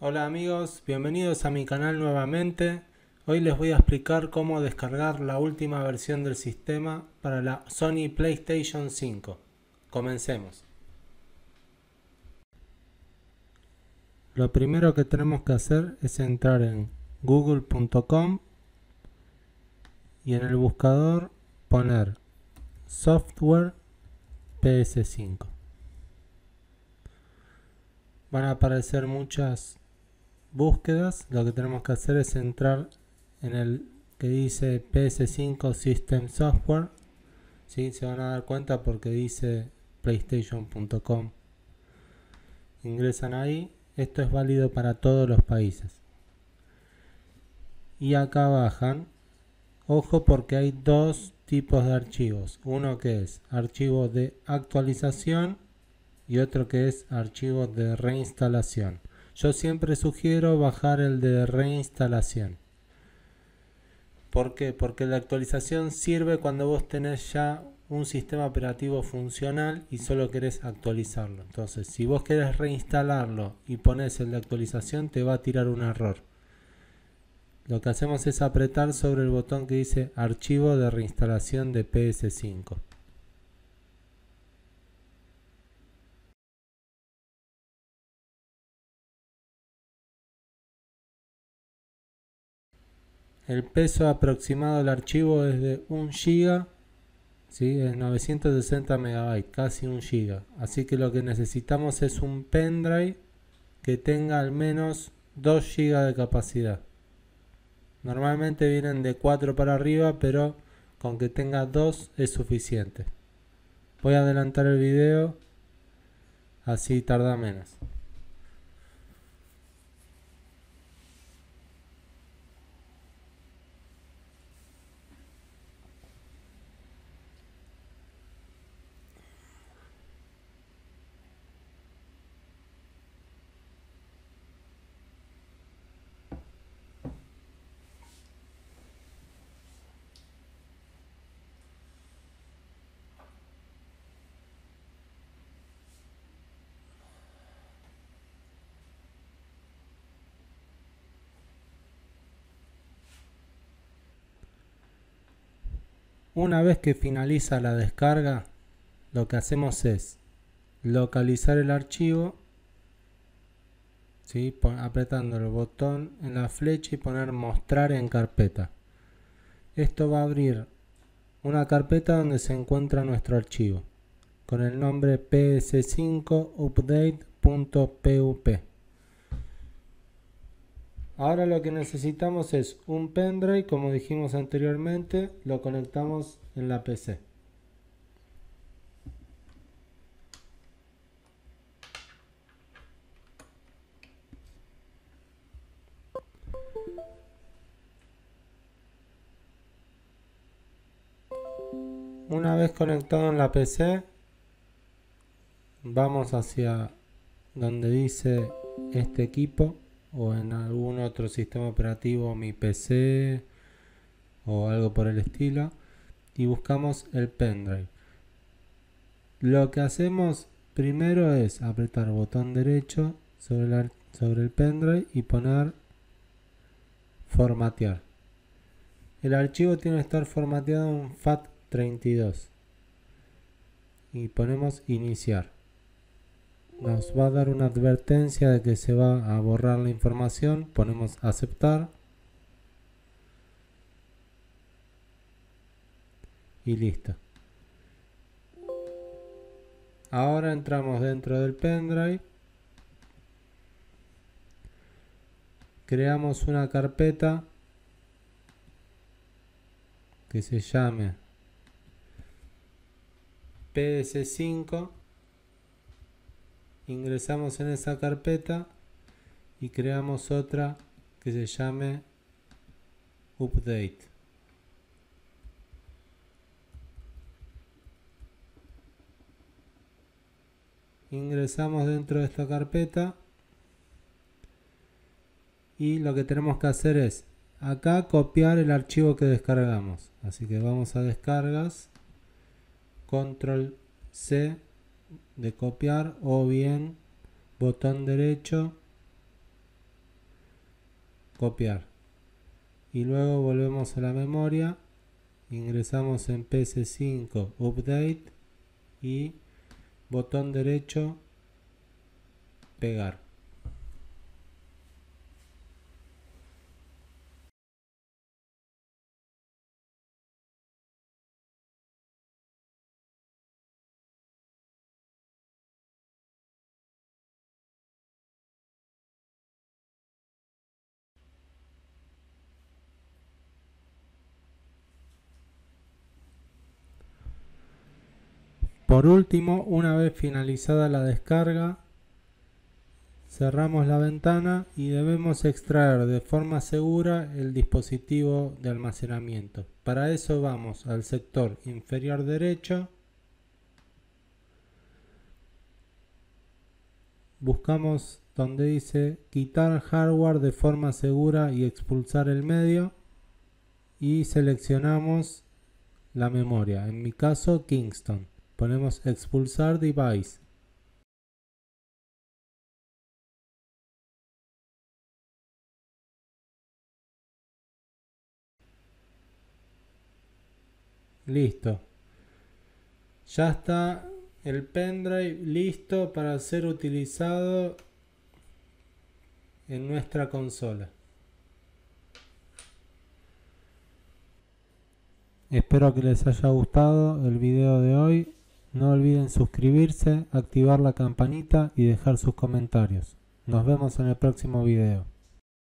Hola amigos, bienvenidos a mi canal nuevamente. Hoy les voy a explicar cómo descargar la última versión del sistema para la Sony PlayStation 5. Comencemos. Lo primero que tenemos que hacer es entrar en google.com y en el buscador poner software PS5. Van a aparecer muchas búsquedas, lo que tenemos que hacer es entrar en el que dice PS5 System Software. ¿sí? Se van a dar cuenta porque dice playstation.com. Ingresan ahí. Esto es válido para todos los países. Y acá bajan. Ojo porque hay dos tipos de archivos. Uno que es archivo de actualización y otro que es archivo de reinstalación. Yo siempre sugiero bajar el de reinstalación. ¿Por qué? Porque la actualización sirve cuando vos tenés ya un sistema operativo funcional y solo querés actualizarlo. Entonces, si vos querés reinstalarlo y pones el de actualización, te va a tirar un error. Lo que hacemos es apretar sobre el botón que dice archivo de reinstalación de PS5. El peso aproximado del archivo es de 1 GB, ¿sí? es 960 MB, casi 1 GB. Así que lo que necesitamos es un pendrive que tenga al menos 2 GB de capacidad. Normalmente vienen de 4 para arriba, pero con que tenga 2 es suficiente. Voy a adelantar el video, así tarda menos. Una vez que finaliza la descarga, lo que hacemos es localizar el archivo, ¿sí? apretando el botón en la flecha y poner mostrar en carpeta. Esto va a abrir una carpeta donde se encuentra nuestro archivo con el nombre ps5 update.pup. Ahora lo que necesitamos es un pendrive, como dijimos anteriormente, lo conectamos en la PC. Una vez conectado en la PC, vamos hacia donde dice este equipo o en algún otro sistema operativo, mi PC o algo por el estilo y buscamos el pendrive. Lo que hacemos primero es apretar botón derecho sobre, sobre el pendrive y poner formatear. El archivo tiene que estar formateado en FAT32 y ponemos iniciar nos va a dar una advertencia de que se va a borrar la información. Ponemos aceptar. Y listo. Ahora entramos dentro del pendrive. Creamos una carpeta que se llame ps5 ingresamos en esa carpeta y creamos otra que se llame update. Ingresamos dentro de esta carpeta y lo que tenemos que hacer es acá copiar el archivo que descargamos. Así que vamos a descargas control C de copiar o bien botón derecho copiar. Y luego volvemos a la memoria ingresamos en PS5 update y botón derecho pegar Por último, una vez finalizada la descarga, cerramos la ventana y debemos extraer de forma segura el dispositivo de almacenamiento. Para eso vamos al sector inferior derecho, buscamos donde dice quitar hardware de forma segura y expulsar el medio y seleccionamos la memoria, en mi caso Kingston. Ponemos expulsar device. Listo. Ya está el pendrive listo para ser utilizado en nuestra consola. Espero que les haya gustado el video de hoy. No olviden suscribirse, activar la campanita y dejar sus comentarios. Nos vemos en el próximo video.